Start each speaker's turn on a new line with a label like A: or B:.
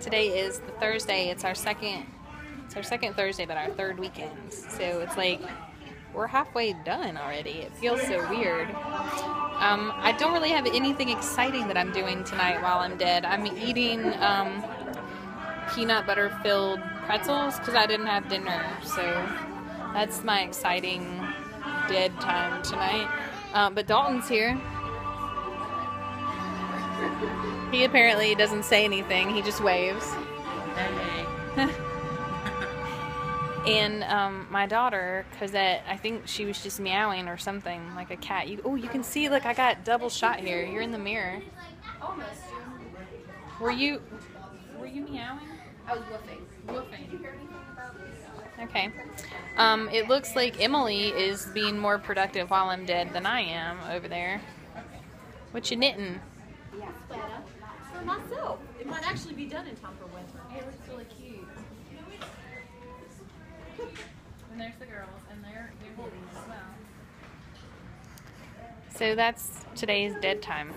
A: today is the Thursday. It's our second. It's our second Thursday, but our third weekend. So it's like we're halfway done already. It feels so weird. Um, I don't really have anything exciting that I'm doing tonight while I'm dead. I'm eating um, peanut butter filled pretzels because I didn't have dinner. So that's my exciting dead time tonight. Uh, but Dalton's here. He apparently doesn't say anything. He just waves. and um, my daughter, Cosette, I think she was just meowing or something like a cat. You, oh, you can see. Look, I got double shot here. You're in the mirror.
B: Almost.
A: Were you? Were you meowing?
B: I was woofing.
A: Woofing. Okay. Um, it looks like Emily is being more productive while I'm dead than I am over there. What you knitting?
B: Yeah. For myself. It might actually be done in time for winter. It looks really cute.
A: And there's the girls, and they're they're knitting as well. So that's today's dead time.